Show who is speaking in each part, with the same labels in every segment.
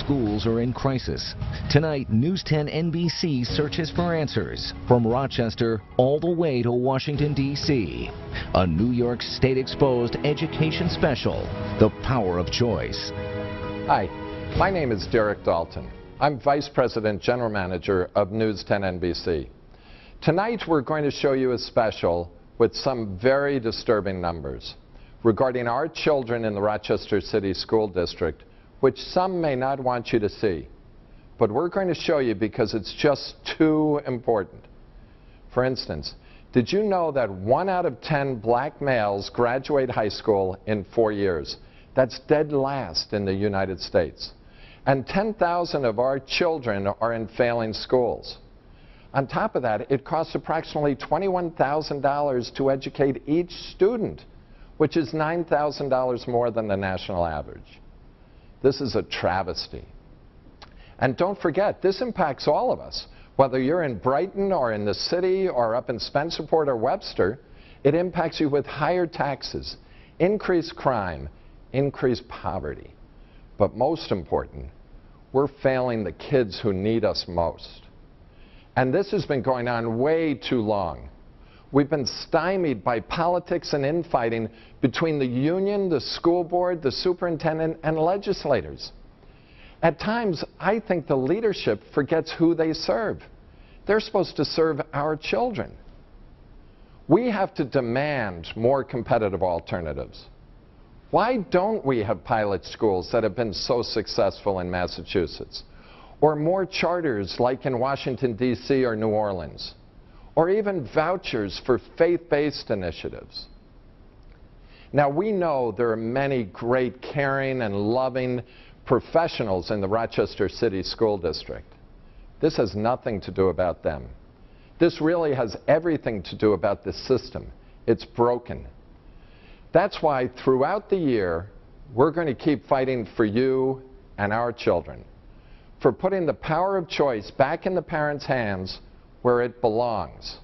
Speaker 1: schools are in crisis. Tonight, News 10 NBC searches for answers from Rochester all the way to Washington, D.C. A New York State exposed education special, The Power of Choice.
Speaker 2: Hi, my name is Derek Dalton. I'm Vice President General Manager of News 10 NBC. Tonight we're going to show you a special with some very disturbing numbers regarding our children in the Rochester City School District, which some may not want you to see. But we're going to show you because it's just too important. For instance, did you know that one out of 10 black males graduate high school in four years? That's dead last in the United States. And 10,000 of our children are in failing schools. On top of that, it costs approximately $21,000 to educate each student, which is $9,000 more than the national average. This is a travesty. And don't forget, this impacts all of us. Whether you're in Brighton or in the city or up in Spencerport or Webster, it impacts you with higher taxes, increased crime, increased poverty. But most important, we're failing the kids who need us most. And this has been going on way too long. We've been stymied by politics and infighting between the union, the school board, the superintendent, and legislators. At times, I think the leadership forgets who they serve. They're supposed to serve our children. We have to demand more competitive alternatives. Why don't we have pilot schools that have been so successful in Massachusetts? or more charters like in Washington, D.C. or New Orleans, or even vouchers for faith-based initiatives. Now, we know there are many great, caring, and loving professionals in the Rochester City School District. This has nothing to do about them. This really has everything to do about this system. It's broken. That's why throughout the year, we're going to keep fighting for you and our children for putting the power of choice back in the parents' hands where it belongs.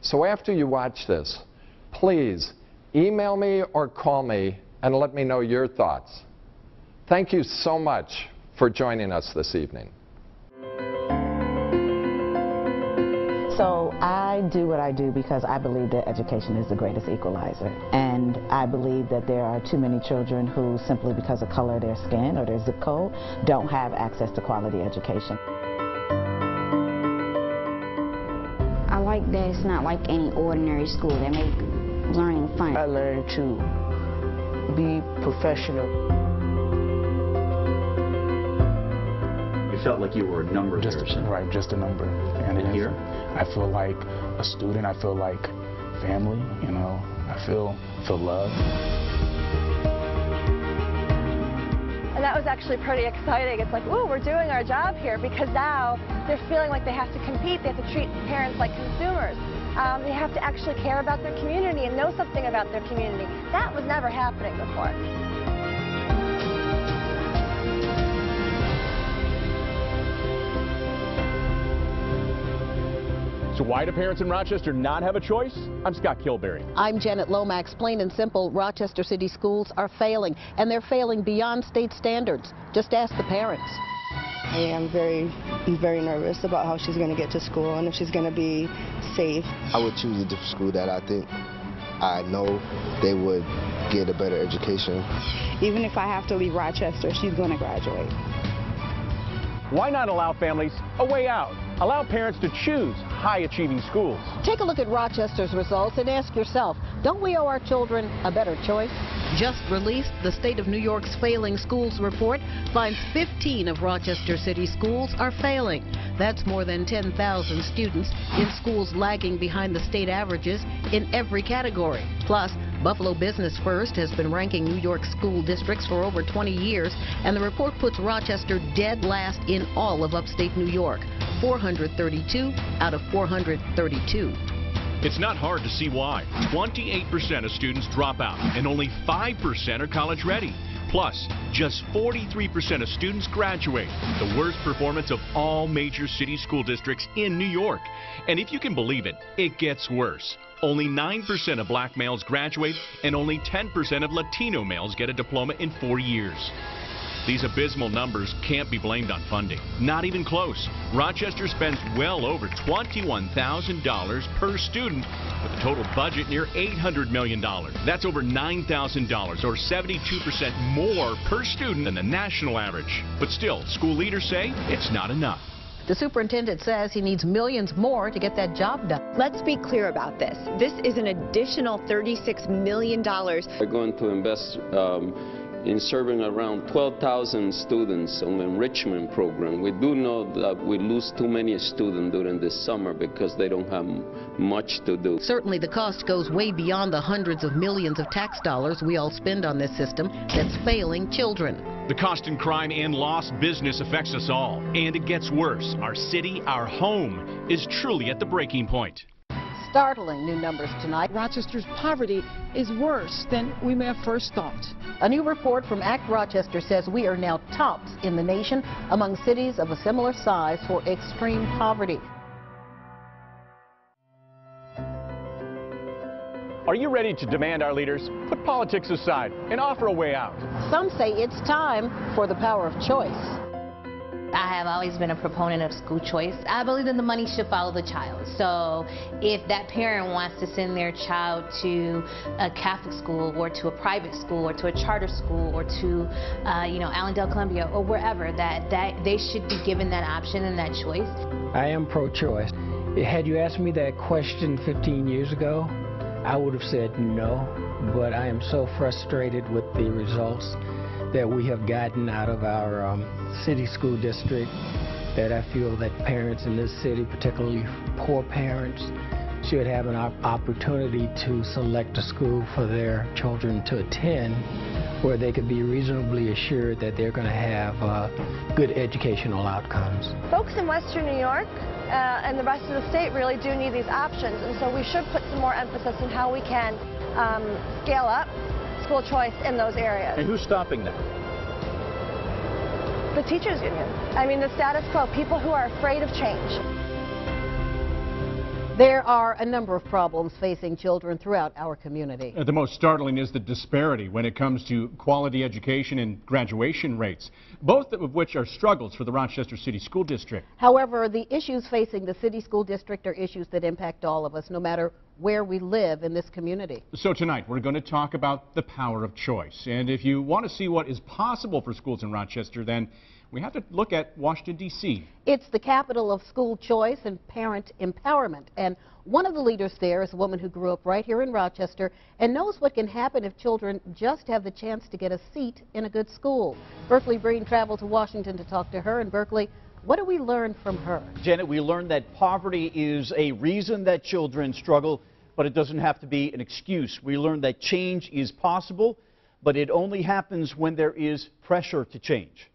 Speaker 2: So after you watch this, please email me or call me and let me know your thoughts. Thank you so much for joining us this evening.
Speaker 3: So I do what I do because I believe that education is the greatest equalizer. And I believe that there are too many children who simply because of color of their skin or their zip code don't have access to quality education.
Speaker 4: Like that it's not like any ordinary school. They make learning fun.
Speaker 5: I learned to be professional.
Speaker 6: You felt like you were a number
Speaker 7: just,
Speaker 6: person.
Speaker 7: Right, just a number. And,
Speaker 6: and here?
Speaker 7: I feel like a student. I feel like family, you know. I feel, feel love.
Speaker 8: And that was actually pretty exciting. It's like, ooh, we're doing our job here because now they're feeling like they have to compete. They have to treat parents like consumers. Um, they have to actually care about their community and know something about their community. That was never happening before.
Speaker 9: So why do parents in Rochester not have a choice? I'm Scott Kilberry.
Speaker 10: I'm Janet Lomax. Plain and simple, Rochester City schools are failing, and they're failing beyond state standards. Just ask the parents.
Speaker 11: I am very, very nervous about how she's going to get to school and if she's going to be safe.
Speaker 12: I would choose a different school that I think I know they would get a better education.
Speaker 11: Even if I have to leave Rochester, she's going to graduate.
Speaker 9: Why not allow families a way out? Allow parents to choose high-achieving schools.
Speaker 10: Take a look at Rochester's results and ask yourself, don't we owe our children a better choice? Just released, the State of New York's Failing Schools Report finds 15 of Rochester City schools are failing. That's more than 10,000 students in schools lagging behind the state averages in every category. Plus, Buffalo Business First has been ranking New York school districts for over 20 years, and the report puts Rochester dead last in all of upstate New York. 432 out of 432.
Speaker 13: It's not hard to see why. 28% of students drop out, and only 5% are college ready. Plus, just 43% of students graduate, the worst performance of all major city school districts in New York. And if you can believe it, it gets worse. Only 9% of black males graduate, and only 10% of Latino males get a diploma in four years. These abysmal numbers can't be blamed on funding. Not even close. Rochester spends well over $21,000 per student with a total budget near $800 million. That's over $9,000 or 72% more per student than the national average. But still, school leaders say it's not enough.
Speaker 10: The superintendent says he needs millions more to get that job done.
Speaker 14: Let's be clear about this. This is an additional $36 million.
Speaker 15: We're going to invest um, in serving around 12,000 students on the enrichment program. We do know that we lose too many students during the summer because they don't have much to do.
Speaker 10: Certainly the cost goes way beyond the hundreds of millions of tax dollars we all spend on this system that's failing children.
Speaker 13: The cost in crime and lost business affects us all, and it gets worse. Our city, our home, is truly at the breaking point.
Speaker 10: Startling new numbers tonight.
Speaker 16: Rochester's poverty is worse than we may have first thought.
Speaker 10: A new report from ACT Rochester says we are now tops in the nation among cities of a similar size for extreme poverty.
Speaker 9: Are you ready to demand our leaders put politics aside and offer a way out?
Speaker 10: Some say it's time for the power of choice.
Speaker 17: I have always been a proponent of school choice. I believe that the money should follow the child. So if that parent wants to send their child to a Catholic school or to a private school or to a charter school or to, uh, you know, Allendale, Columbia or wherever, that, that they should be given that option and that choice.
Speaker 18: I am pro-choice. Had you asked me that question 15 years ago, I would have said no, but I am so frustrated with the results that we have gotten out of our um, city school district that I feel that parents in this city, particularly poor parents, should have an op opportunity to select a school for their children to attend where they could be reasonably assured that they're going to have uh, good educational outcomes.
Speaker 8: Folks in Western New York uh, and the rest of the state really do need these options, and so we should put some more emphasis on how we can um, scale up school choice in those areas.
Speaker 9: And who's stopping that?
Speaker 8: The teachers union. I mean, the status quo, people who are afraid of change.
Speaker 10: There are a number of problems facing children throughout our community.
Speaker 9: Uh, the most startling is the disparity when it comes to quality education and graduation rates, both of which are struggles for the Rochester City School District.
Speaker 10: However, the issues facing the city school district are issues that impact all of us, no matter where we live in this community.
Speaker 9: So tonight we're going to talk about the power of choice. And if you want to see what is possible for schools in Rochester, then we have to look at Washington, D.C.
Speaker 10: It's the capital of school choice and parent empowerment. And one of the leaders there is a woman who grew up right here in Rochester and knows what can happen if children just have the chance to get a seat in a good school. Berkeley Breen traveled to Washington to talk to her. And Berkeley, what do we learn from her?
Speaker 19: Janet, we learned that poverty is a reason that children struggle, but it doesn't have to be an excuse. We learned that change is possible, but it only happens when there is pressure to change.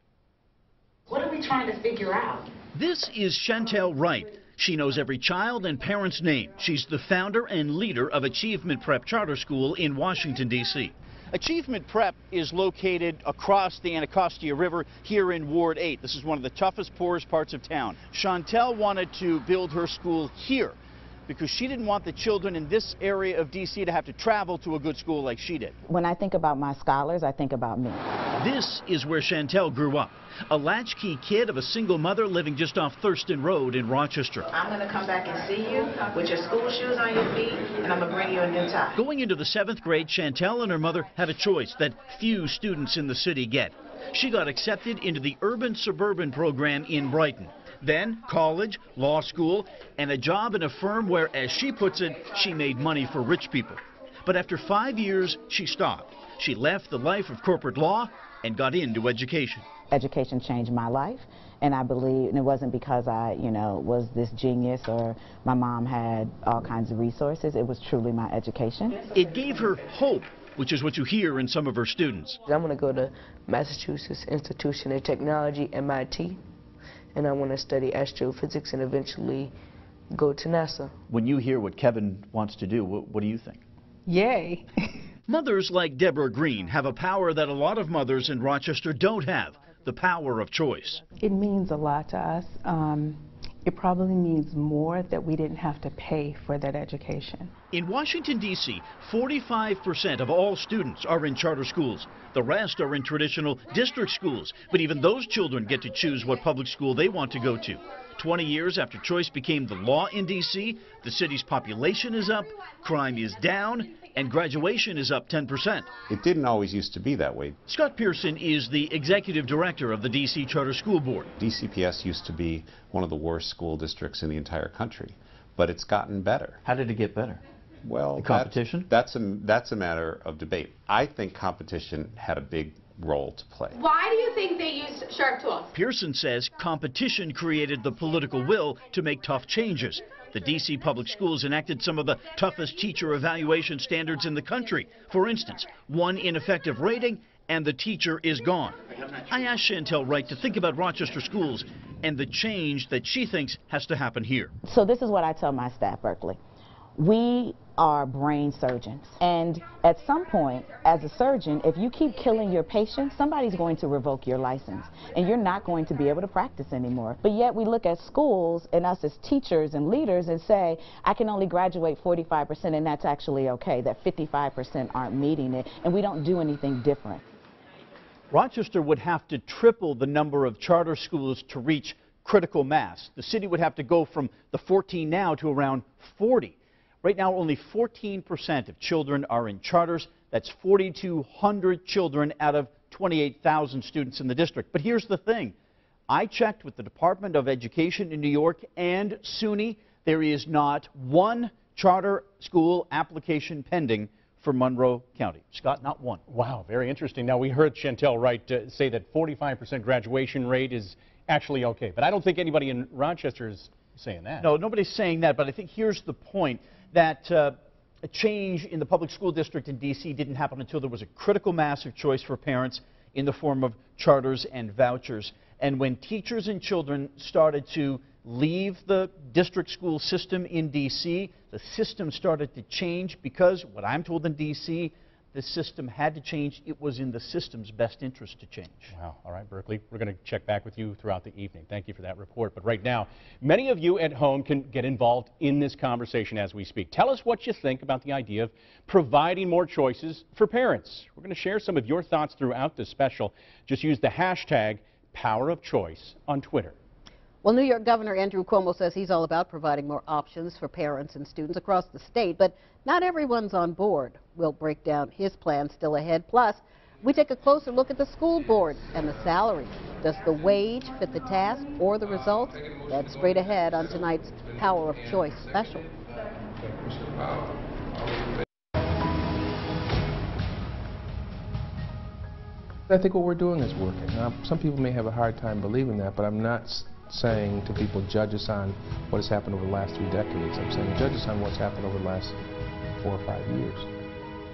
Speaker 20: What are we trying to figure out?
Speaker 19: This is Shantelle Wright. She knows every child and parent's name. She's the founder and leader of Achievement Prep Charter School in Washington, D.C. Achievement Prep is located across the Anacostia River here in Ward 8. This is one of the toughest, poorest parts of town. Shantelle wanted to build her school here because she didn't want the children in this area of D.C. to have to travel to a good school like she did.
Speaker 3: When I think about my scholars, I think about me.
Speaker 19: This is where Shantelle grew up, a latchkey kid of a single mother living just off Thurston Road in Rochester.
Speaker 20: I'm going to come back and see you with your school shoes on your feet, and I'm going to bring you a new tie.
Speaker 19: Going into the seventh grade, Shantelle and her mother had a choice that few students in the city get. She got accepted into the urban suburban program in Brighton. Then college, law school, and a job in a firm where, as she puts it, she made money for rich people. But after five years, she stopped. She left the life of corporate law and got into education.
Speaker 3: Education changed my life, and I believe and it wasn't because I, you know, was this genius or my mom had all kinds of resources. It was truly my education.
Speaker 19: It gave her hope which is what you hear in some of her students.
Speaker 5: I'm going to go to Massachusetts Institution of Technology, MIT, and I want to study astrophysics and eventually go to NASA.
Speaker 19: When you hear what Kevin wants to do, what, what do you think?
Speaker 16: Yay.
Speaker 19: Mothers like Deborah Green have a power that a lot of mothers in Rochester don't have, the power of choice.
Speaker 21: It means a lot to us. Um, it probably means more that we didn't have to pay for that education.
Speaker 19: In Washington, D.C., 45% of all students are in charter schools. The rest are in traditional district schools, but even those children get to choose what public school they want to go to. 20 years after choice became the law in D.C., the city's population is up, crime is down, and graduation is up 10%.
Speaker 22: It didn't always used to be that way.
Speaker 19: Scott Pearson is the executive director of the D.C. Charter School Board.
Speaker 22: DCPS used to be one of the worst school districts in the entire country, but it's gotten better.
Speaker 6: How did it get better?
Speaker 22: Well,
Speaker 6: the competition?
Speaker 22: That's, that's, a, that's a matter of debate. I think competition had a big role to play.
Speaker 23: Why do you think they used sharp tools?
Speaker 19: Pearson says competition created the political will to make tough changes. The D.C. public schools enacted some of the toughest teacher evaluation standards in the country. For instance, one ineffective rating and the teacher is gone. I asked Shantelle Wright to think about Rochester schools and the change that she thinks has to happen here.
Speaker 3: So this is what I tell my staff, Berkeley. We are brain surgeons. And at some point, as a surgeon, if you keep killing your patients, somebody's going to revoke your license. And you're not going to be able to practice anymore. But yet we look at schools and us as teachers and leaders and say, I can only graduate 45% and that's actually okay, that 55% aren't meeting it. And we don't do anything different.
Speaker 19: Rochester would have to triple the number of charter schools to reach critical mass. The city would have to go from the 14 now to around 40. Right now, only 14% of children are in charters. That's 4,200 children out of 28,000 students in the district. But here's the thing. I checked with the Department of Education in New York and SUNY. There is not one charter school application pending for Monroe County. Scott, not one.
Speaker 9: Wow, very interesting. Now, we heard Shantelle Wright uh, say that 45% graduation rate is actually okay, but I don't think anybody in Rochester is saying that.
Speaker 19: No, nobody's saying that, but I think here's the point that uh, a change in the public school district in D.C. didn't happen until there was a critical mass of choice for parents in the form of charters and vouchers. And when teachers and children started to leave the district school system in D.C., the system started to change because what I'm told in D.C., the system had to change. It was in the system's best interest to change.
Speaker 9: Wow. All right, Berkeley, we're going to check back with you throughout the evening. Thank you for that report. But right now, many of you at home can get involved in this conversation as we speak. Tell us what you think about the idea of providing more choices for parents. We're going to share some of your thoughts throughout this special. Just use the hashtag Power of Choice on Twitter.
Speaker 10: Well, New York Governor Andrew Cuomo says he's all about providing more options for parents and students across the state, but not everyone's on board. We'll break down his plan still ahead. Plus, we take a closer look at the school board and the salary. Does the wage fit the task or the results? That's straight ahead on tonight's Power of Choice special.
Speaker 24: I think what we're doing is working. Now, some people may have a hard time believing that, but I'm not saying to people, judge us on what has happened over the last three decades. I'm saying judge us on what's happened over the last four or five years.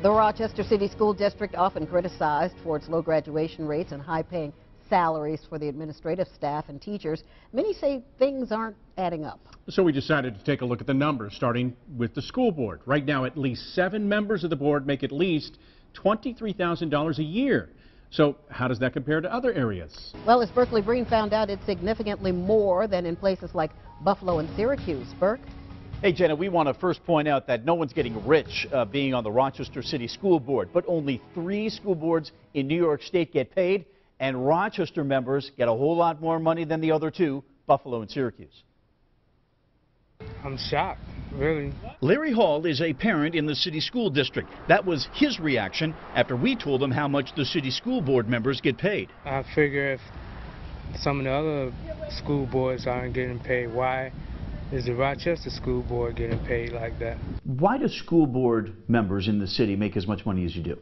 Speaker 10: The Rochester City School District, often criticized for its low graduation rates and high-paying salaries for the administrative staff and teachers, many say things aren't adding up.
Speaker 9: So we decided to take a look at the numbers, starting with the school board. Right now, at least seven members of the board make at least $23,000 a year. So how does that compare to other areas?
Speaker 10: Well, as Berkeley Breen found out, it's significantly more than in places like Buffalo and Syracuse. Burke?
Speaker 19: Hey, Jenna, we want to first point out that no one's getting rich uh, being on the Rochester City School Board, but only three school boards in New York State get paid, and Rochester members get a whole lot more money than the other two, Buffalo and Syracuse.
Speaker 25: I'm shocked, really.
Speaker 19: Larry Hall is a parent in the city school district. That was his reaction after we told him how much the city school board members get paid.
Speaker 25: I figure if some of the other school boards aren't getting paid, why is the Rochester School Board getting paid like that?
Speaker 19: Why do school board members in the city make as much money as you do?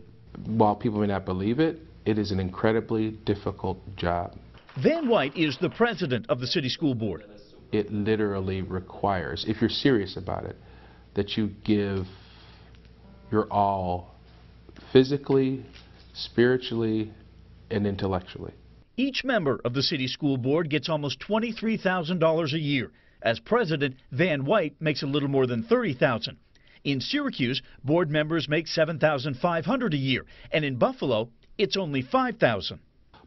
Speaker 24: While people may not believe it, it is an incredibly difficult job.
Speaker 19: Van White is the president of the city school board
Speaker 24: it literally requires, if you're serious about it, that you give your all physically, spiritually, and intellectually.
Speaker 19: Each member of the city school board gets almost $23,000 a year. As president, Van White makes a little more than 30,000. In Syracuse, board members make $7,500 a year, and in Buffalo, it's only $5,000.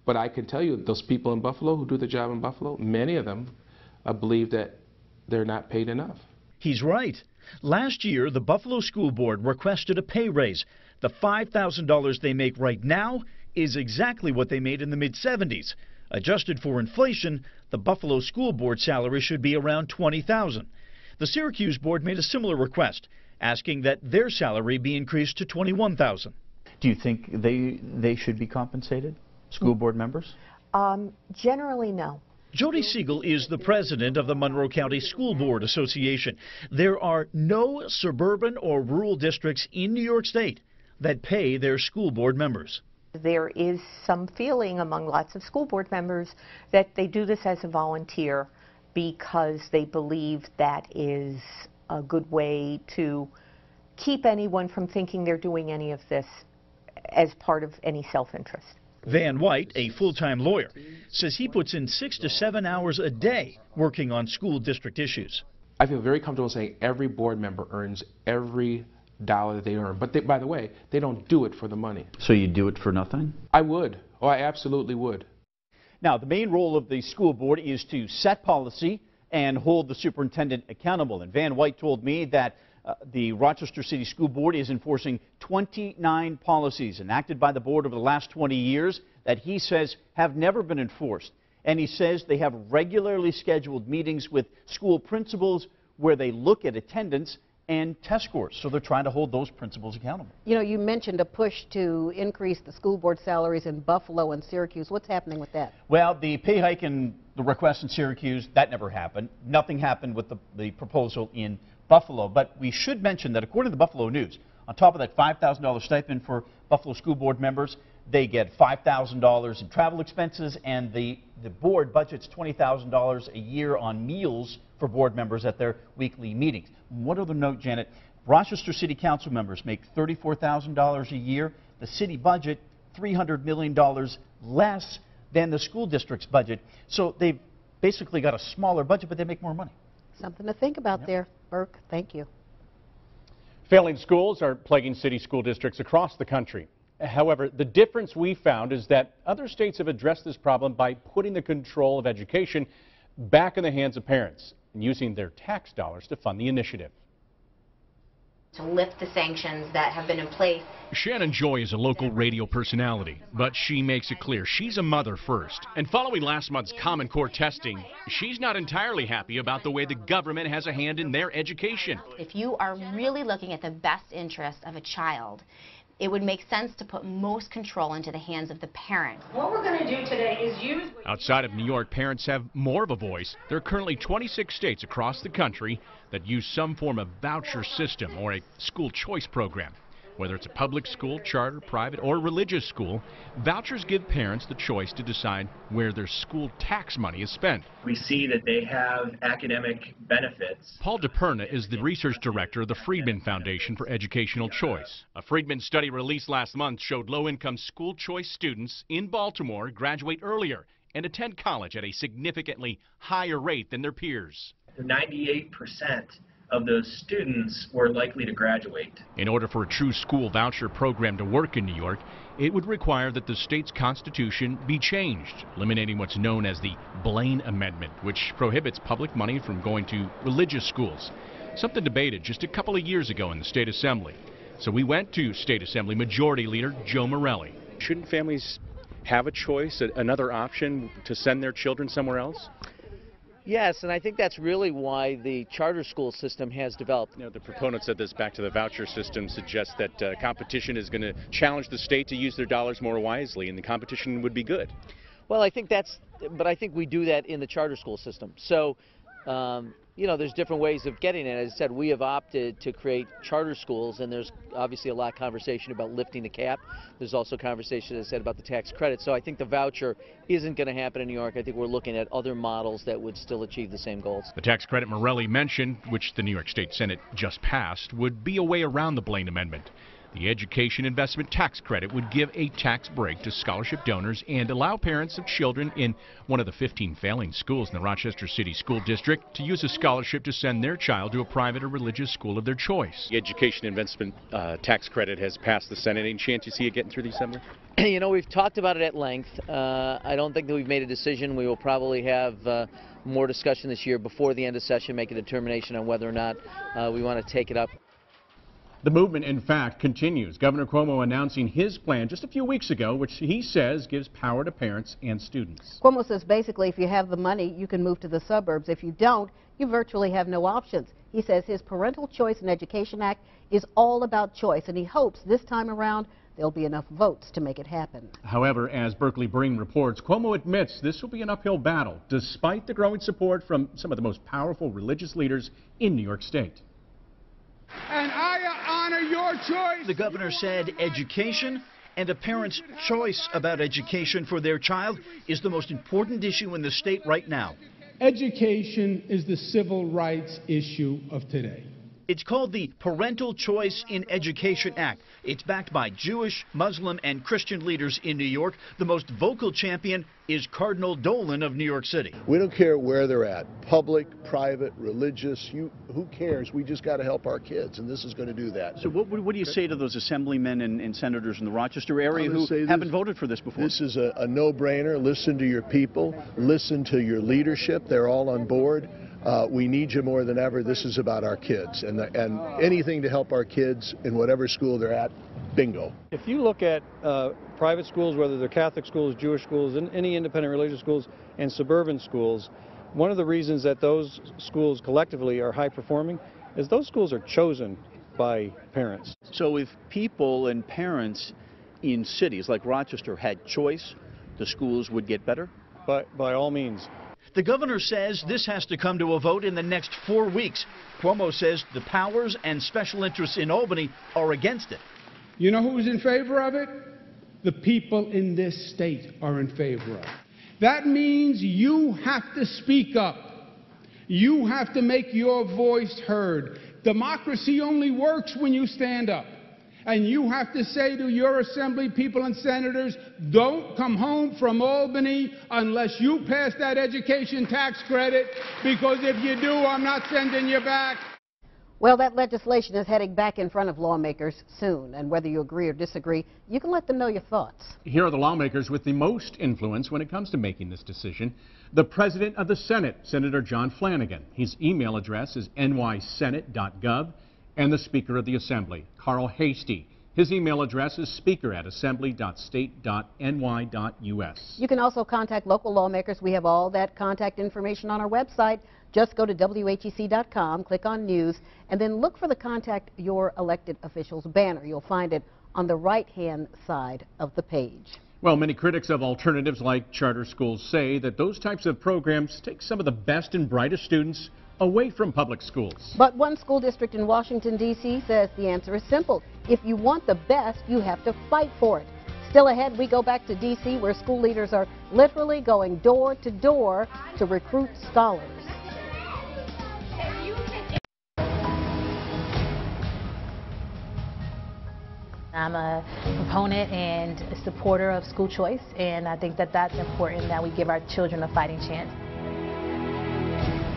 Speaker 24: But I can tell you, those people in Buffalo who do the job in Buffalo, many of them I believe that they're not paid enough.
Speaker 19: He's right. Last year, the Buffalo School Board requested a pay raise. The $5,000 they make right now is exactly what they made in the mid 70s. Adjusted for inflation, the Buffalo School Board salary should be around 20,000. The Syracuse board made a similar request, asking that their salary be increased to 21,000.
Speaker 6: Do you think they they should be compensated, school board members?
Speaker 26: Um, generally, no.
Speaker 19: Jody Siegel is the president of the Monroe County School Board Association. There are no suburban or rural districts in New York State that pay their school board members.
Speaker 26: There is some feeling among lots of school board members that they do this as a volunteer because they believe that is a good way to keep anyone from thinking they're doing any of this as part of any self-interest.
Speaker 19: Van White, a full-time lawyer, says he puts in six to seven hours a day working on school district issues.
Speaker 24: I feel very comfortable saying every board member earns every dollar that they earn. But they, by the way, they don't do it for the money.
Speaker 6: So you do it for nothing?
Speaker 24: I would. Oh, I absolutely would.
Speaker 9: Now, the main role of the school board is to set policy and hold the superintendent accountable. And Van White told me that uh, the Rochester City School Board is enforcing 29 policies enacted by the board over the last 20 years that he says have never been enforced. And he says they have regularly scheduled meetings with school principals where they look at attendance and test scores. So they're trying to hold those principals accountable.
Speaker 10: You know, you mentioned a push to increase the school board salaries in Buffalo and Syracuse. What's happening with that?
Speaker 9: Well, the pay hike and the request in Syracuse, that never happened. Nothing happened with the, the proposal in Buffalo. But we should mention that according to the Buffalo News, on top of that $5,000 stipend for Buffalo School Board members, they get $5,000 in travel expenses, and the, the board budgets $20,000 a year on meals for board members at their weekly meetings. One other note, Janet, Rochester City Council members make $34,000 a year. The city budget, $300 million less than the school district's budget. So they've basically got a smaller budget, but they make more money.
Speaker 10: Something to think about yep. there, Burke. Thank you.
Speaker 9: Failing schools are plaguing city school districts across the country. However, the difference we found is that other states have addressed this problem by putting the control of education back in the hands of parents and using their tax dollars to fund the initiative.
Speaker 27: To lift the sanctions that have been in place.
Speaker 13: Shannon Joy is a local radio personality, but she makes it clear she's a mother first. And following last month's Common Core testing, she's not entirely happy about the way the government has a hand in their education.
Speaker 27: If you are really looking at the best interest of a child, it would make sense to put most control into the hands of the parent.
Speaker 23: What we're going to do today is use...
Speaker 13: Outside of New York, parents have more of a voice. There are currently 26 states across the country that use some form of voucher system or a school choice program. Whether it's a public school, charter, private, or religious school, vouchers give parents the choice to decide where their school tax money is spent.
Speaker 28: We see that they have academic benefits.
Speaker 13: Paul DiPerna is the research director of the Friedman Foundation for Educational Choice. A Friedman study released last month showed low-income school choice students in Baltimore graduate earlier and attend college at a significantly higher rate than their peers.
Speaker 28: 98 percent of those students were likely to graduate.
Speaker 13: In order for a true school voucher program to work in New York, it would require that the state's constitution be changed, eliminating what's known as the Blaine Amendment, which prohibits public money from going to religious schools. Something debated just a couple of years ago in the state assembly. So we went to state assembly majority leader Joe Morelle.
Speaker 29: Shouldn't families have a choice, another option to send their children somewhere else?
Speaker 30: Yes, and I think that's really why the charter school system has developed.
Speaker 29: You know, the proponents of this back to the voucher system suggest that uh, competition is going to challenge the state to use their dollars more wisely, and the competition would be good.
Speaker 30: Well, I think that's, but I think we do that in the charter school system. So um, you know, there's different ways of getting it. As I said, we have opted to create charter schools, and there's obviously a lot of conversation about lifting the cap. There's also conversation, as I said, about the tax credit. So I think the voucher isn't going to happen in New York. I think we're looking at other models that would still achieve the same goals.
Speaker 13: The tax credit Morelle mentioned, which the New York State Senate just passed, would be a way around the Blaine Amendment. The Education Investment Tax Credit would give a tax break to scholarship donors and allow parents of children in one of the 15 failing schools in the Rochester City School District to use a scholarship to send their child to a private or religious school of their choice.
Speaker 29: The Education Investment uh, Tax Credit has passed the Senate. Any chance you see it getting through the Assembly?
Speaker 30: you know, we've talked about it at length. Uh, I don't think that we've made a decision. We will probably have uh, more discussion this year before the end of session, make a determination on whether or not uh, we want to take it up.
Speaker 9: The movement, in fact, continues. Governor Cuomo announcing his plan just a few weeks ago, which he says gives power to parents and students.
Speaker 10: Cuomo says basically if you have the money, you can move to the suburbs. If you don't, you virtually have no options. He says his Parental Choice in Education Act is all about choice, and he hopes this time around there'll be enough votes to make it happen.
Speaker 9: However, as Berkeley Breen reports, Cuomo admits this will be an uphill battle, despite the growing support from some of the most powerful religious leaders in New York State.
Speaker 31: And I uh, honor your choice.
Speaker 19: The governor said education and a parent's choice about education for their child is the most important issue in the state right now.
Speaker 31: Education is the civil rights issue of today.
Speaker 19: It's called the Parental Choice in Education Act. It's backed by Jewish, Muslim, and Christian leaders in New York. The most vocal champion is Cardinal Dolan of New York City.
Speaker 32: We don't care where they're at public, private, religious, you, who cares? We just got to help our kids, and this is going to do that.
Speaker 33: So, what, what do you say to those assemblymen and, and senators in the Rochester area who
Speaker 32: say
Speaker 33: haven't
Speaker 32: this-
Speaker 33: voted for this before?
Speaker 32: This is a, a no brainer. Listen to your people, listen to your leadership. They're all on board. Uh, we need you more than ever. This is about our kids, and, and anything to help our kids in whatever school they're at, bingo.
Speaker 34: If you look at uh, private schools, whether they're Catholic schools, Jewish schools, and any independent religious schools, and suburban schools, one of the reasons that those schools collectively are high performing is those schools are chosen by parents.
Speaker 33: So, if people and parents in cities like Rochester had choice, the schools would get better?
Speaker 34: By, by all means.
Speaker 19: The governor says this has to come to a vote in the next four weeks. Cuomo says the powers and special interests in Albany are against it.
Speaker 31: You know who's in favor of it? The people in this state are in favor of it. That means you have to speak up. You have to make your voice heard. Democracy only works when you stand up. And you have to say to your assembly people and senators, don't come home from Albany unless you pass that education tax credit, because if you do, I'm not sending you back.
Speaker 10: Well, that legislation is heading back in front of lawmakers soon, and whether you agree or disagree, you can let them know your thoughts.
Speaker 9: Here are the lawmakers with the most influence when it comes to making this decision. The President of the Senate, Senator John Flanagan. His email address is nysenate.gov. And the Speaker of the Assembly, Carl Heastie. His email address is speaker at assembly.state.ny.us.
Speaker 10: You can also contact local lawmakers. We have all that contact information on our website. Just go to WHEC.com, click on News, and then look for the Contact Your Elected Officials banner. You'll find it on the right-hand side of the page.
Speaker 9: Well, many critics of alternatives like charter schools say that those types of programs take some of the best and brightest students away from public schools.
Speaker 10: But one school district in Washington, D.C. says the answer is simple. If you want the best, you have to fight for it. Still ahead, we go back to D.C. where school leaders are literally going door to door to recruit scholars.
Speaker 35: I'm a proponent and a supporter of school choice, and I think that that's important that we give our children a fighting chance.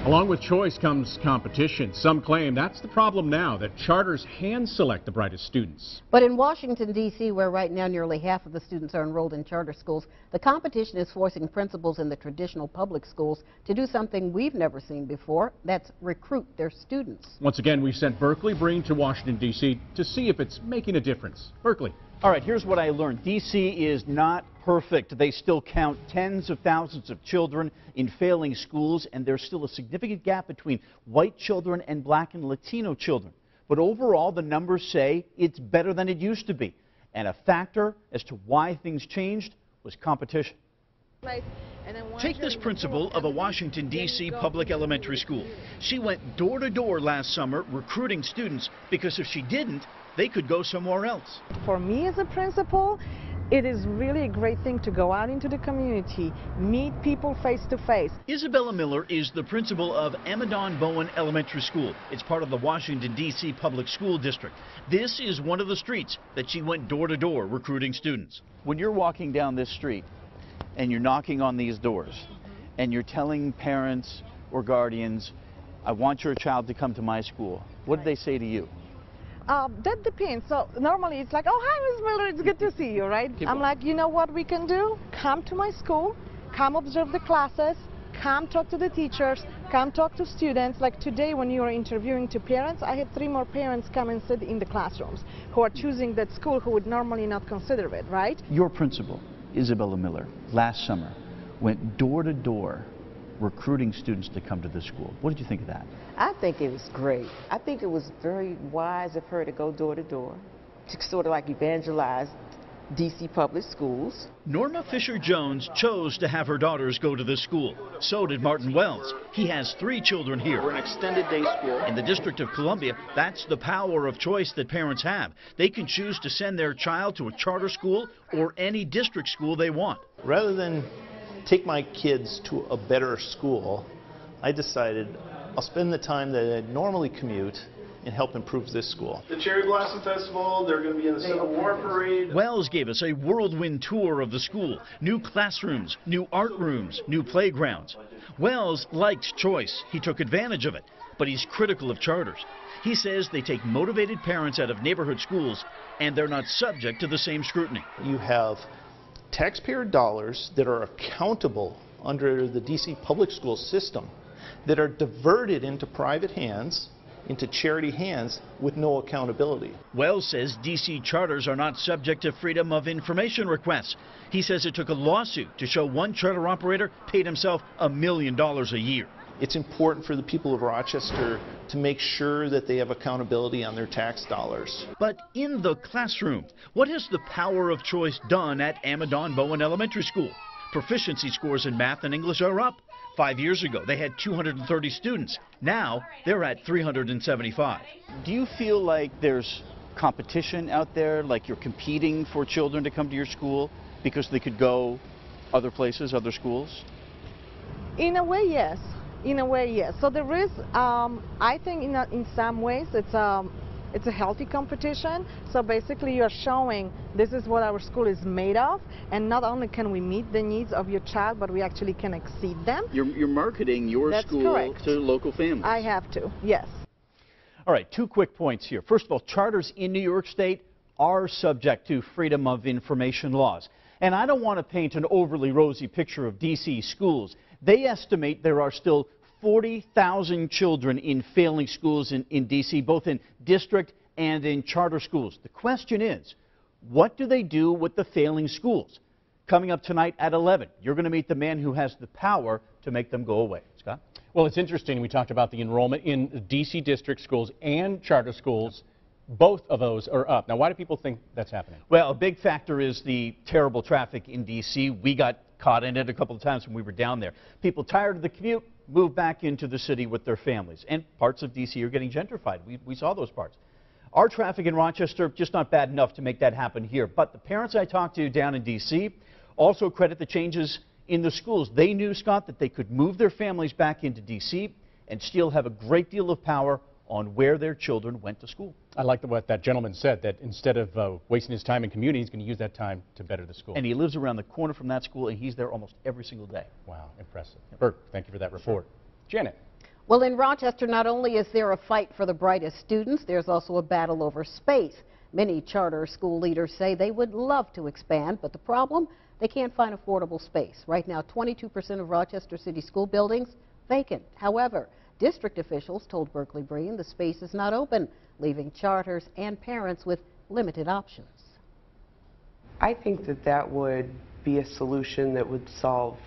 Speaker 9: Along with choice comes competition. Some claim that's the problem now, that charters hand select the brightest students.
Speaker 10: But in Washington, D.C., where right now nearly half of the students are enrolled in charter schools, the competition is forcing principals in the traditional public schools to do something we've never seen before. That's recruit their students.
Speaker 9: Once again, we sent Berkeley Breen to Washington, D.C. to see if it's making a difference. Berkeley.
Speaker 33: All right, here's what I learned. D.C. is not perfect. They still count tens of thousands of children in failing schools, and there's still a significant gap between white children and black and Latino children. But overall, the numbers say it's better than it used to be. And a factor as to why things changed was competition.
Speaker 19: Take this principal of a Washington, D.C. public elementary school. She went door to door last summer recruiting students because if she didn't, they could go somewhere else.
Speaker 36: For me as a principal,
Speaker 37: It is really a great thing to go out into the community, meet people face to face.
Speaker 19: Isabella Miller is the principal of Amidon Bowen Elementary School. It's part of the Washington, D.C. Public School District. This is one of the streets that she went door to door recruiting students.
Speaker 33: When you're walking down this street and you're knocking on these doors and you're telling parents or guardians, I want your child to come to my school, what do they say to you?
Speaker 37: Um, that depends. So normally it's like, oh, hi, Ms. Miller, it's good to see you, right?
Speaker 33: Keep
Speaker 37: I'm
Speaker 33: going.
Speaker 37: like, you know what we can do? Come to my school, come observe the classes, come talk to the teachers, come talk to students. Like today when you were interviewing to parents, I had three more parents come and sit in the classrooms who are choosing that school who would normally not consider it, right?
Speaker 33: Your principal, Isabella Miller, last summer went door to door recruiting students to come to this school. What did you think of that?
Speaker 38: I think it was great. I think it was very wise of her to go door to door, to sort of like evangelize DC public schools.
Speaker 19: Norma Fisher Jones chose to have her daughters go to this school. So did Martin Wells. He has three children here.
Speaker 39: We're an extended day school.
Speaker 19: In the District of Columbia, that's the power of choice that parents have. They can choose to send their child to a charter school or any district school they want.
Speaker 39: Rather than take my kids to a better school, I decided I'll spend the time that I'd normally commute and help improve this school.
Speaker 40: The Cherry Blossom Festival, they're going to be in the Civil War Parade.
Speaker 19: Wells gave us a whirlwind tour of the school. New classrooms, new art rooms, new playgrounds. Wells liked choice. He took advantage of it, but he's critical of charters. He says they take motivated parents out of neighborhood schools and they're not subject to the same scrutiny.
Speaker 39: You have taxpayer dollars that are accountable under the DC public school system that are diverted into private hands, into charity hands with no accountability.
Speaker 19: Wells says DC charters are not subject to freedom of information requests. He says it took a lawsuit to show one charter operator paid himself a million dollars a year.
Speaker 39: It's important for the people of Rochester to make sure that they have accountability on their tax dollars.
Speaker 19: But in the classroom, what has the power of choice done at Amidon Bowen Elementary School? Proficiency scores in math and English are up. Five years ago, they had 230 students. Now, they're at 375.
Speaker 33: Do you feel like there's competition out there, like you're competing for children to come to your school because they could go other places, other schools?
Speaker 37: In a way, yes. In a way, yes. So there is, um, I think in, a, in some ways, it's um, it's a healthy competition. So basically you're showing this is what our school is made of and not only can we meet the needs of your child, but we actually can exceed them.
Speaker 33: You're, you're marketing your
Speaker 37: That's
Speaker 33: school
Speaker 37: correct.
Speaker 33: to local families.
Speaker 37: I have to, yes.
Speaker 33: All right, two quick points here. First of all, charters in New York State are subject to freedom of information laws. And I don't want to paint an overly rosy picture of D.C. schools. They estimate there are still 40,000 children in failing schools in, in D.C., both in district and in charter schools. The question is, what do they do with the failing schools? Coming up tonight at 11, you're going to meet the man who has the power to make them go away. Scott?
Speaker 9: Well, it's interesting. We talked about the enrollment in D.C. district schools and charter schools. Both of those are up. Now, why do people think that's happening?
Speaker 33: Well, a big factor is the terrible traffic in D.C. We got caught in it a couple of times when we were down there. People tired of the commute move back into the city with their families. And parts of D.C. are getting gentrified. We, we saw those parts. Our traffic in Rochester, just not bad enough to make that happen here. But the parents I talked to down in D.C. also credit the changes in the schools. They knew, Scott, that they could move their families back into D.C. and still have a great deal of power on where their children went to school.
Speaker 9: I like the, what that gentleman said, that instead of uh, wasting his time in community, he's going to use that time to better the school.
Speaker 33: And he lives around the corner from that school, and he's there almost every single day.
Speaker 9: Wow, impressive. Bert, thank you for that report. Janet.
Speaker 10: Well, in Rochester, not only is there a fight for the brightest students, there's also a battle over space. Many charter school leaders say they would love to expand, but the problem, they can't find affordable space. Right now, 22% of Rochester City school buildings vacant. However, district officials told Berkeley Breen the space is not open, leaving charters and parents with limited options.
Speaker 41: I think that that would be a solution that would solve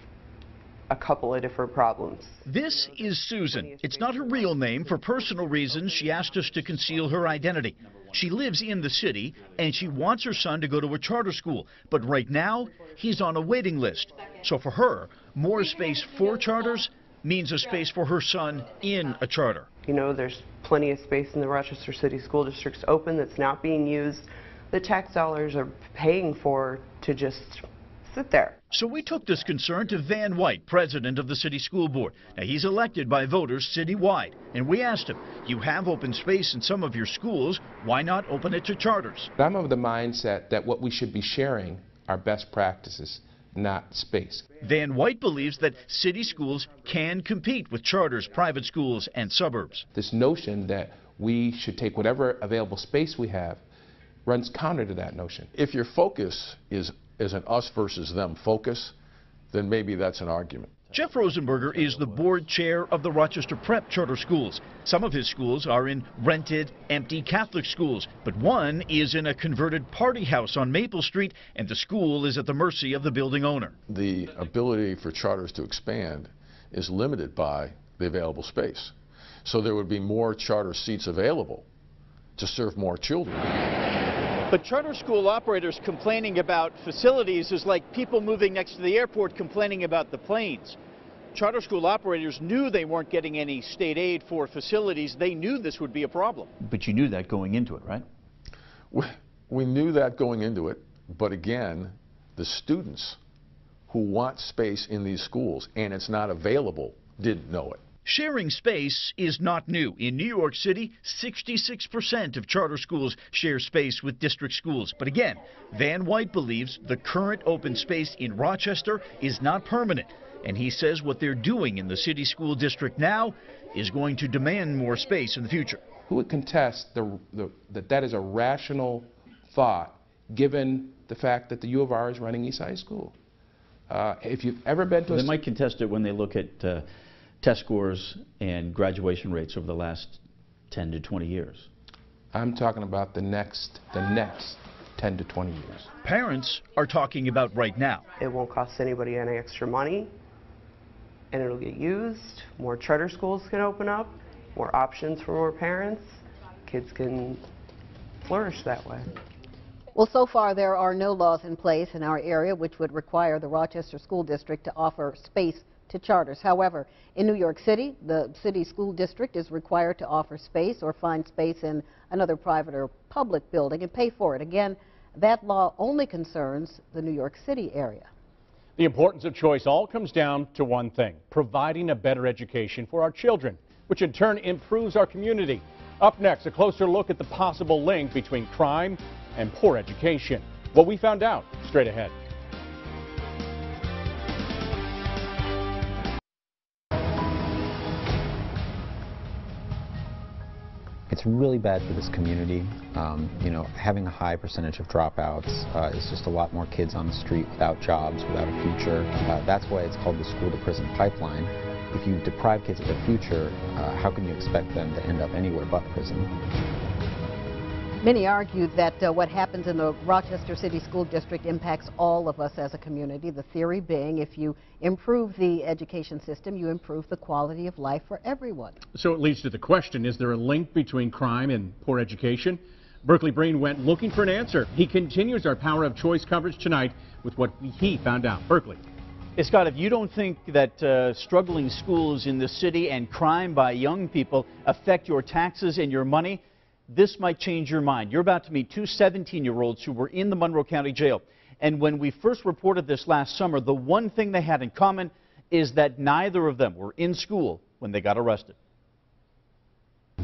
Speaker 41: a couple of different problems.
Speaker 19: This is Susan. It's not her real name. For personal reasons, she asked us to conceal her identity. She lives in the city, and she wants her son to go to a charter school. But right now, he's on a waiting list. So for her, more space for charters means a space for her son in a charter.
Speaker 41: You know, there's plenty of space in the Rochester City School District's open that's not being used. the tax dollars are paying for to just sit there.
Speaker 19: So we took this concern to Van White, president of the city school board. Now he's elected by voters citywide, and we asked him, you have open space in some of your schools, why not open it to charters?
Speaker 42: I'm of the mindset that what we should be sharing are best practices, not space.
Speaker 19: Van White believes that city schools can compete with charters, private schools, and suburbs.
Speaker 42: This notion that we should take whatever available space we have runs counter to that notion.
Speaker 43: If your focus is, is an us versus them focus, then maybe that's an argument.
Speaker 19: Jeff Rosenberger is the board chair of the Rochester Prep Charter Schools. Some of his schools are in rented, empty Catholic schools, but one is in a converted party house on Maple Street, and the school is at the mercy of the building owner.
Speaker 43: The ability for charters to expand is limited by the available space. So there would be more charter seats available to serve more children.
Speaker 33: But charter school operators complaining about facilities is like people moving next to the airport complaining about the planes. Charter school operators knew they weren't getting any state aid for facilities. They knew this would be a problem.
Speaker 19: But you knew that going into it, right?
Speaker 43: We, we knew that going into it, but again, the students who want space in these schools and it's not available didn't know it.
Speaker 19: Sharing space is not new. In New York City, 66% of charter schools share space with district schools. But again, Van White believes the current open space in Rochester is not permanent. And he says what they're doing in the city school district now is going to demand more space in the future.
Speaker 42: Who would contest the, the, that that is a rational thought given the fact that the U of R is running East High School? Uh, if you've ever been to
Speaker 44: They
Speaker 42: a
Speaker 44: might contest it when they look at uh, test scores and graduation rates over the last 10 to 20 years.
Speaker 42: I'm talking about the next, the next 10 to 20 years.
Speaker 19: Parents are talking about right now.
Speaker 41: It won't cost anybody any extra money, and it'll get used. More charter schools can open up, more options for more parents. Kids can flourish that way.
Speaker 10: Well, so far there are no laws in place in our area which would require the Rochester School District to offer space to charters. However, in New York City, the city school district is required to offer space or find space in another private or public building and pay for it. Again, that law only concerns the New York City area.
Speaker 9: The importance of choice all comes down to one thing, providing a better education for our children, which in turn improves our community. Up next, a closer look at the possible link between crime and poor education. What we found out straight ahead.
Speaker 45: It's really bad for this community. Um, you know, having a high percentage of dropouts uh, is just a lot more kids on the street without jobs, without a future. Uh, that's why it's called the school to prison pipeline. If you deprive kids of a future, uh, how can you expect them to end up anywhere but prison?
Speaker 10: Many argue that uh, what happens in the Rochester City School District impacts all of us as a community. The theory being if you improve the education system, you improve the quality of life for everyone.
Speaker 9: So it leads to the question, is there a link between crime and poor education? Berkeley Breen went looking for an answer. He continues our Power of Choice coverage tonight with what he found out. Berkeley.
Speaker 33: Hey, Scott, if you don't think that uh, struggling schools in the city and crime by young people affect your taxes and your money, this might change your mind. You're about to meet two 17-year-olds who were in the Monroe County Jail. And when we first reported this last summer, the one thing they had in common is that neither of them were in school when they got arrested.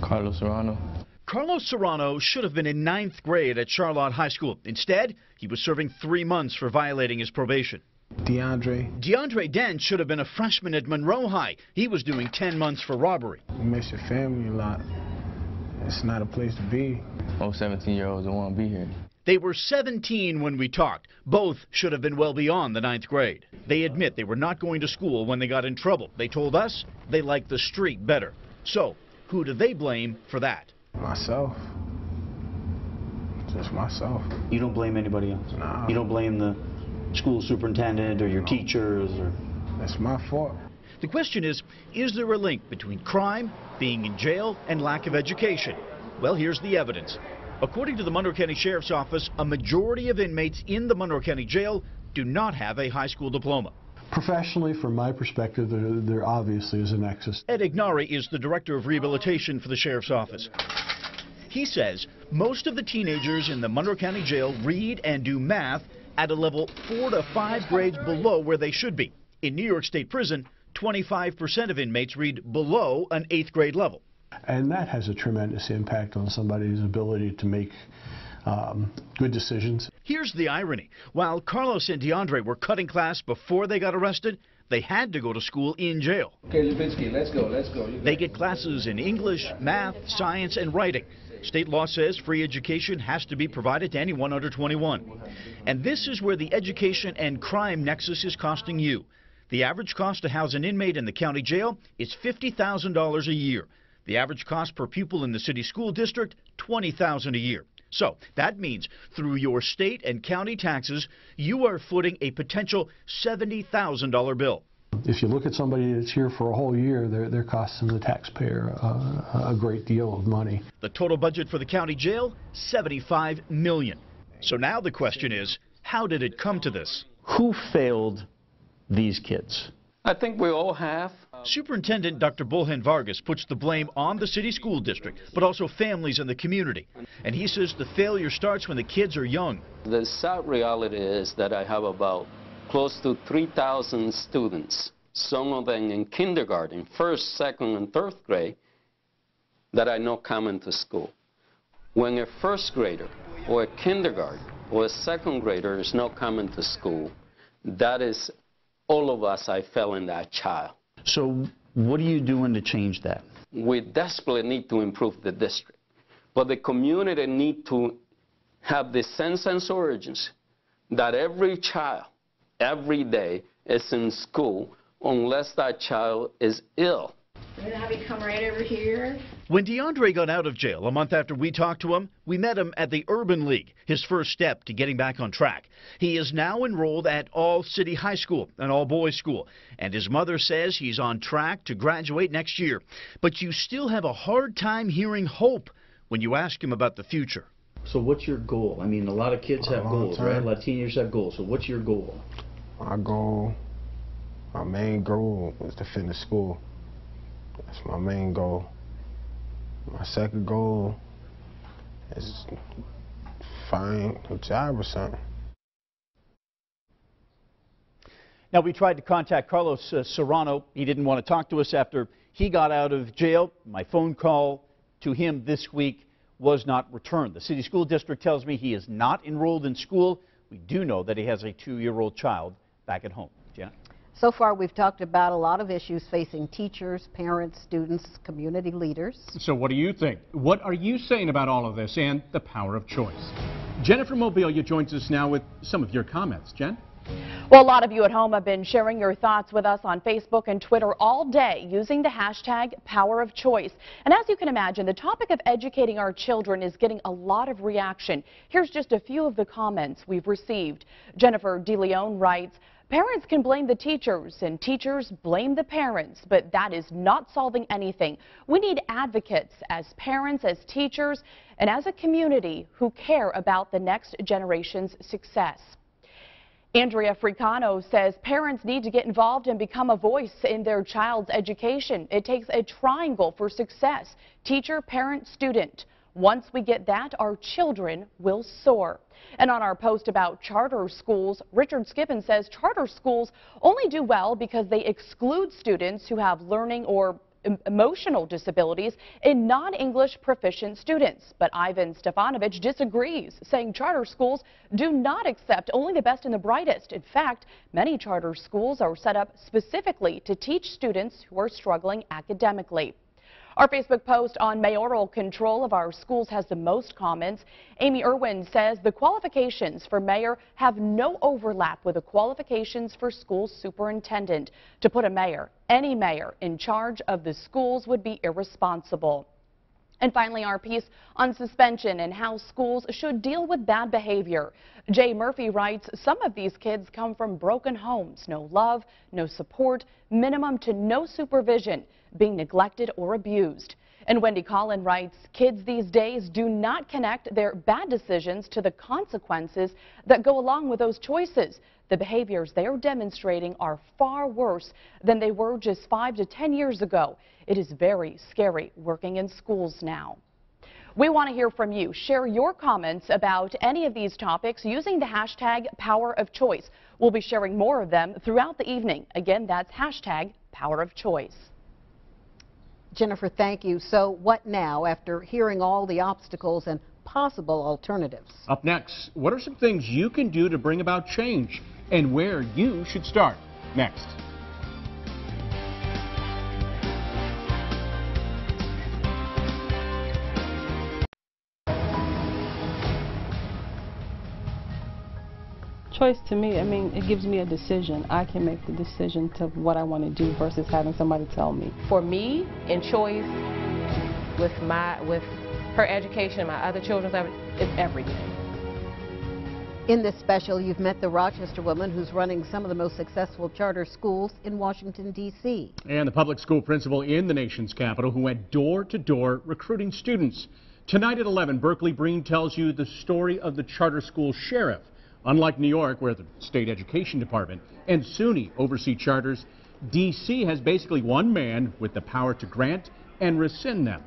Speaker 46: Carlos Serrano.
Speaker 19: Carlos Serrano should have been in ninth grade at Charlotte High School. Instead, he was serving three months for violating his probation.
Speaker 46: DeAndre.
Speaker 19: DeAndre Dent should have been a freshman at Monroe High. He was doing 10 months for robbery.
Speaker 46: You miss your family a lot. It's not a place to be. Most 17 year olds don't want to be here.
Speaker 19: They were 17 when we talked. Both should have been well beyond the ninth grade. They admit they were not going to school when they got in trouble. They told us they liked the street better. So, who do they blame for that?
Speaker 46: Myself. Just myself.
Speaker 44: You don't blame anybody else?
Speaker 46: Nah.
Speaker 44: You don't blame the school superintendent or your teachers or...
Speaker 46: That's my fault.
Speaker 19: The question is, is there a link between crime, being in jail, and lack of education? Well, here's the evidence. According to the Monroe County Sheriff's Office, a majority of inmates in the Monroe County Jail do not have a high school diploma.
Speaker 47: Professionally, from my perspective, there, there obviously is a nexus.
Speaker 19: Ed Ignari is the Director of Rehabilitation for the Sheriff's Office. He says most of the teenagers in the Monroe County Jail read and do math at a level four to five grades below where they should be. In New York State Prison, 25% of inmates read below an eighth grade level.
Speaker 47: And that has a tremendous impact on somebody's ability to make um, good decisions.
Speaker 19: Here's the irony. While Carlos and DeAndre were cutting class before they got arrested, they had to go to school in jail.
Speaker 42: Okay, Lipinski, let's go, let's go.
Speaker 19: They get classes in English, math, science, and writing. State law says free education has to be provided to anyone under 21. And this is where the education and crime nexus is costing you. The average cost to house an inmate in the county jail is $50,000 a year. The average cost per pupil in the city school district, $20,000 a year. So that means through your state and county taxes, you are footing a potential $70,000 bill.
Speaker 47: If you look at somebody that's here for a whole year, they're, they're costing the taxpayer uh, a great deal of money.
Speaker 19: The total budget for the county jail, 75 million. So now the question is, how did it come to this?
Speaker 44: Who failed these kids?
Speaker 48: I think we all have.
Speaker 19: Uh, Superintendent Dr. Bolgen Vargas puts the blame on the city school district, but also families and the community. And he says the failure starts when the kids are young.
Speaker 48: The sad reality is that I have about close to 3,000 students, some of them in kindergarten, first, second, and third grade, that are not coming to school. When a first grader or a kindergarten or a second grader is not coming to school, that is all of us I fell in that child.
Speaker 44: So what are you doing to change that?
Speaker 48: We desperately need to improve the district. But the community need to have the sense and urgency that every child, every day, is in school unless that child is ill.
Speaker 49: Then have you come right over here.
Speaker 19: When DeAndre got out of jail a month after we talked to him, we met him at the Urban League, his first step to getting back on track. He is now enrolled at All City High School, an all boys school, and his mother says he's on track to graduate next year. But you still have a hard time hearing hope when you ask him about the future.
Speaker 44: So what's your goal? I mean, a lot of kids have goals, right? A lot of teenagers have goals. So what's your goal?
Speaker 46: My goal, my main goal is to finish school. That's my main goal. My second goal is find a job or something.
Speaker 33: Now, we tried to contact Carlos uh, Serrano. He didn't want to talk to us after he got out of jail. My phone call to him this week was not returned. The city school district tells me he is not enrolled in school. We do know that he has a two-year-old child back at home. Janet?
Speaker 10: So far, we've talked about a lot of issues facing teachers, parents, students, community leaders.
Speaker 9: So what do you think? What are you saying about all of this and the power of choice? Jennifer Mobilia joins us now with some of your comments. Jen?
Speaker 50: Well, a lot of you at home have been sharing your thoughts with us on Facebook and Twitter all day using the hashtag Power of Choice. And as you can imagine, the topic of educating our children is getting a lot of reaction. Here's just a few of the comments we've received. Jennifer DeLeon writes, Parents can blame the teachers and teachers blame the parents, but that is not solving anything. We need advocates as parents, as teachers, and as a community who care about the next generation's success. Andrea Fricano says parents need to get involved and become a voice in their child's education. It takes a triangle for success, teacher, parent, student. Once we get that, our children will soar. And on our post about charter schools, Richard Skippen says charter schools only do well because they exclude students who have learning or emotional disabilities in non-English proficient students. But Ivan Stefanovich disagrees, saying charter schools do not accept only the best and the brightest. In fact, many charter schools are set up specifically to teach students who are struggling academically. Our Facebook post on mayoral control of our schools has the most comments. Amy Irwin says the qualifications for mayor have no overlap with the qualifications for school superintendent. To put a mayor, any mayor, in charge of the schools would be irresponsible. And finally, our piece on suspension and how schools should deal with bad behavior. Jay Murphy writes, some of these kids come from broken homes. No love, no support, minimum to no supervision being neglected or abused. And Wendy Collin writes, kids these days do not connect their bad decisions to the consequences that go along with those choices. The behaviors they are demonstrating are far worse than they were just five to ten years ago. It is very scary working in schools now. We want to hear from you. Share your comments about any of these topics using the hashtag Power of Choice. We'll be sharing more of them throughout the evening. Again, that's hashtag Power of Choice.
Speaker 10: Jennifer, thank you. So what now after hearing all the obstacles and possible alternatives?
Speaker 9: Up next, what are some things you can do to bring about change and where you should start? Next.
Speaker 51: Choice to me, I mean, it gives me a decision. I can make the decision to what I want to do versus having somebody tell me.
Speaker 52: For me, in choice, with my with her education and my other children's, it's everything.
Speaker 10: In this special, you've met the Rochester woman who's running some of the most successful charter schools in Washington, D.C.
Speaker 9: And the public school principal in the nation's capital who went door to door recruiting students. Tonight at 11, Berkeley Breen tells you the story of the charter school sheriff Unlike New York, where the state education department and SUNY oversee charters, D.C. has basically one man with the power to grant and rescind them.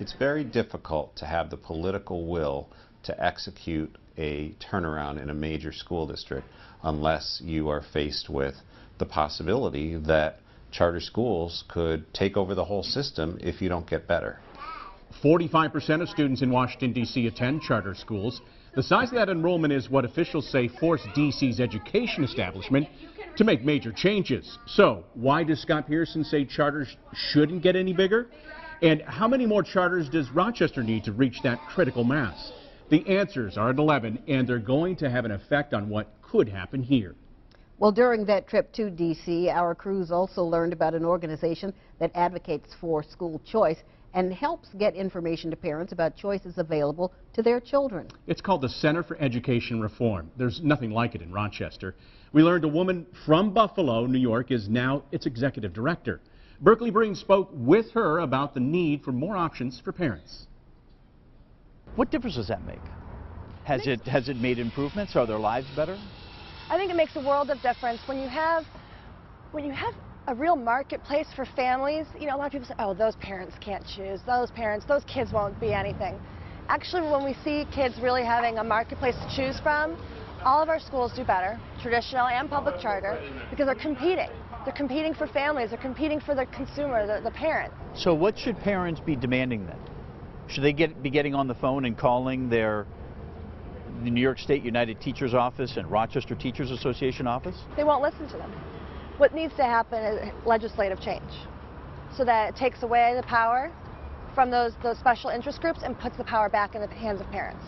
Speaker 53: It's very difficult to have the political will to execute a turnaround in a major school district unless you are faced with the possibility that charter schools could take over the whole system if you don't get better.
Speaker 9: 45% of students in Washington, D.C. attend charter schools. The size of that enrollment is what officials say forced D.C.'s education establishment to make major changes. So, why does Scott Pearson say charters shouldn't get any bigger? And how many more charters does Rochester need to reach that critical mass? The answers are at 11, and they're going to have an effect on what could happen here.
Speaker 10: Well, during that trip to D.C., our crews also learned about an organization that advocates for school choice and helps get information to parents about choices available to their children.
Speaker 9: It's called the Center for Education Reform. There's nothing like it in Rochester. We learned a woman from Buffalo, New York, is now its executive director. Berkeley Breen spoke with her about the need for more options for parents.
Speaker 33: What difference does that make? Has it, has it made improvements? Are their lives better?
Speaker 54: I think it makes a world of difference when you have when you have a real marketplace for families. You know, a lot of people say, oh, those parents can't choose. Those parents, those kids won't be anything. Actually, when we see kids really having a marketplace to choose from, all of our schools do better, traditional and public charter, because they're competing. They're competing for families. They're competing for the consumer, the, the parent.
Speaker 33: So what should parents be demanding then? Should they get, be getting on the phone and calling their the New York State United Teachers Office and Rochester Teachers Association office?
Speaker 54: They won't listen to them. What needs to happen is legislative change so that it takes away the power from those, those special interest groups and puts the power back in the hands of parents.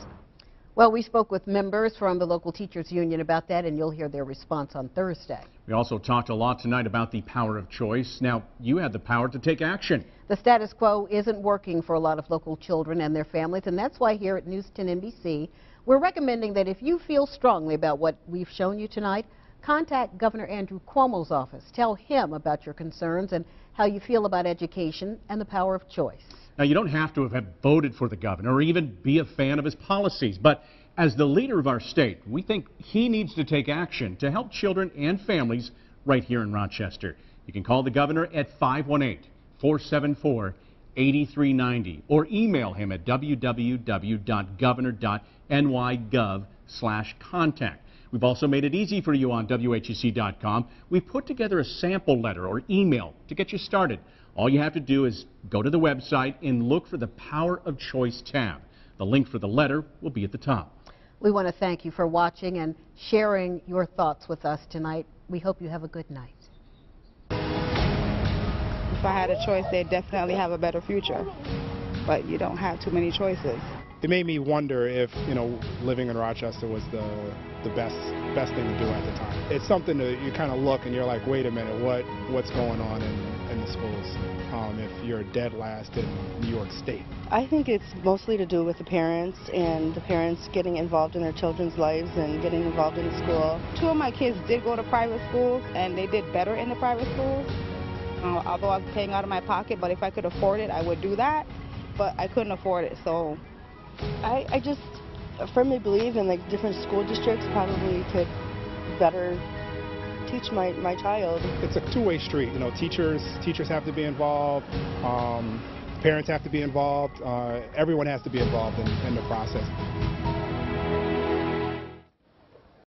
Speaker 10: Well, we spoke with members from the local teachers union about that, and you'll hear their response on Thursday.
Speaker 9: We also talked a lot tonight about the power of choice. Now, you have the power to take action.
Speaker 10: The status quo isn't working for a lot of local children and their families, and that's why here at News 10 NBC, we're recommending that if you feel strongly about what we've shown you tonight, Contact Governor Andrew Cuomo's office. Tell him about your concerns and how you feel about education and the power of choice.
Speaker 9: Now, you don't have to have voted for the governor or even be a fan of his policies, but as the leader of our state, we think he needs to take action to help children and families right here in Rochester. You can call the governor at 518 474 8390 or email him at www.governor.nygov slash contact. We've also made it easy for you on WHEC.com. We've put together a sample letter or email to get you started. All you have to do is go to the website and look for the Power of Choice tab. The link for the letter will be at the top.
Speaker 10: We want to thank you for watching and sharing your thoughts with us tonight. We hope you have a good night.
Speaker 55: If I had a choice, they'd definitely have a better future. But you don't have too many choices
Speaker 36: it made me wonder if you know living in Rochester was the the best best thing to do at the time. It's something that you kind of look and you're like, wait a minute, what what's going on in in the schools? Um, if you're dead last in New York State.
Speaker 55: I think it's mostly to do with the parents and the parents getting involved in their children's lives and getting involved in the school. Two of my kids did go to private schools and they did better in the private schools. Uh, although I was paying out of my pocket, but if I could afford it, I would do that. But I couldn't afford it, so
Speaker 56: I, I just firmly believe in like different school districts probably could better
Speaker 55: teach my, my child.
Speaker 36: It's a two-way street. You know, teachers teachers have to be involved. Um, parents have to be involved. Uh, everyone has to be involved in, in the process.